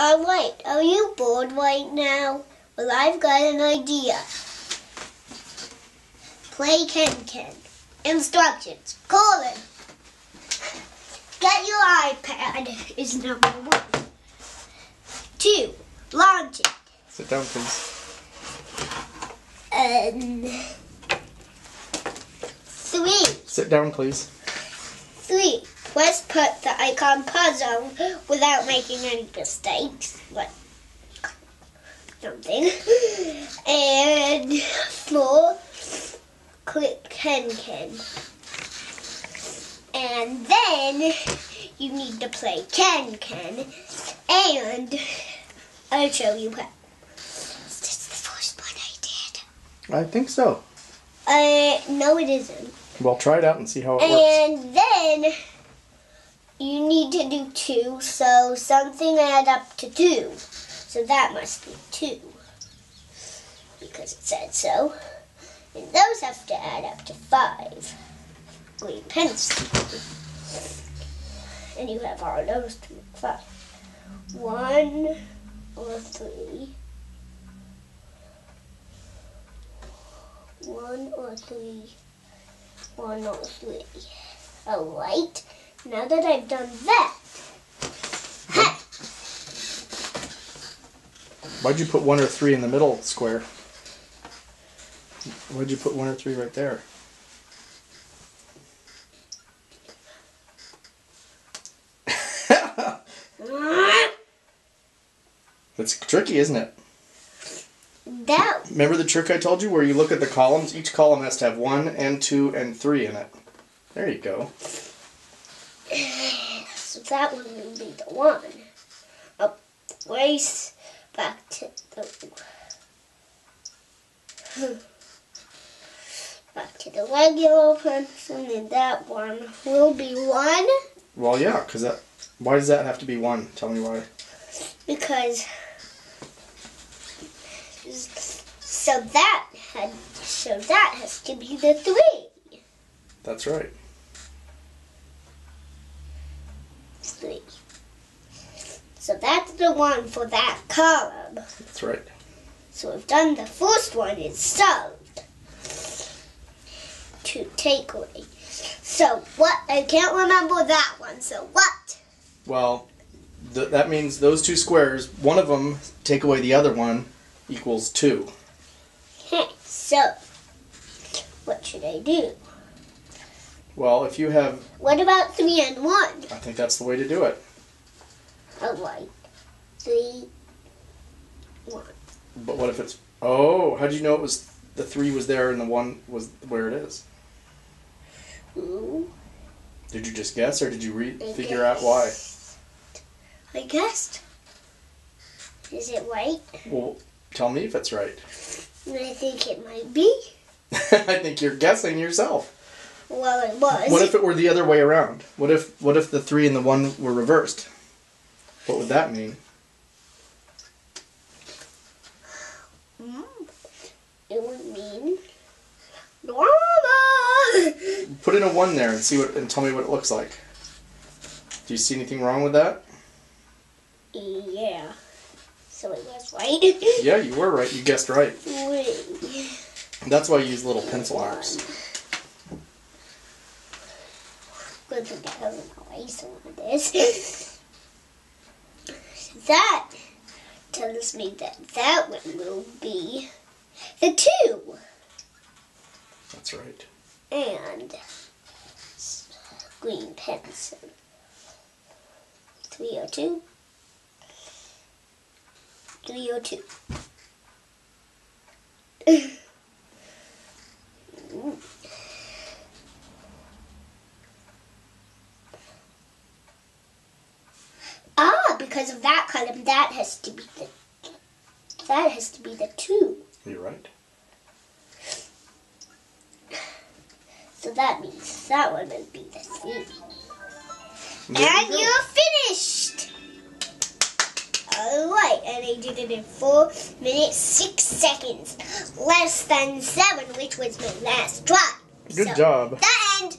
Oh, Alright, are you bored right now? Well, I've got an idea. Play Ken Ken. Instructions. Call him. Get your iPad is number one. Two, launch it. Sit down, please. And three, Sit down, please. three. Let's put the icon puzzle without making any mistakes. Like something. And four, click KenKen. And then you need to play KenKen. And I'll show you how. Is this the first one I did? I think so. Uh, no, it isn't. Well, try it out and see how it works. And then you need to do two, so something add up to two. So that must be two. Because it said so. And those have to add up to five. Green pencil. And you have all those to make five. One or three. One or three one or three. Alright, now that I've done that, ha! Why'd you put one or three in the middle square? Why'd you put one or three right there? That's tricky, isn't it? that Remember the trick I told you where you look at the columns? Each column has to have one and two and three in it. There you go. so that one will be the one. Up race back to the back to the regular pencil, and that one will be one Well, yeah, because that. Why does that have to be one? Tell me why. because so that had so that has to be the three. That's right. Three. So that's the one for that column. That's right. So we've done the first one, it's solved. To take away. So what? I can't remember that one. So what? Well, th- that means those two squares, one of them, take away the other one, equals two. So what should I do? Well, if you have. What about three and one? I think that's the way to do it. Oh, right. Three, one. But what if it's. Oh, how'd you know it was. The three was there and the one was where it is? Two. Did you just guess or did you re- I figure out why? I guessed. Is it right? Well, tell me if it's right. I think it might be. I think you're guessing yourself. Well, it was. What if it were the other way around? What if what if the three and the one were reversed? What would that mean? Mm. It would mean drama. Put in a one there and see what and tell me what it looks like. Do you see anything wrong with that? yeah. So it was right. Yeah, you were right. You guessed right. Three. That's why you use little pencil marks. Richard doesn't know he's that tells me that that one will be the two. That's right. And green pencil. or oh two oh because of that column, that has to be the that has to be the two. You're right. So that means that one will be the three. There you and go. you're finished. Alright, and I did it in four minutes, six seconds. Less than seven, which was my last try. Good So, job. That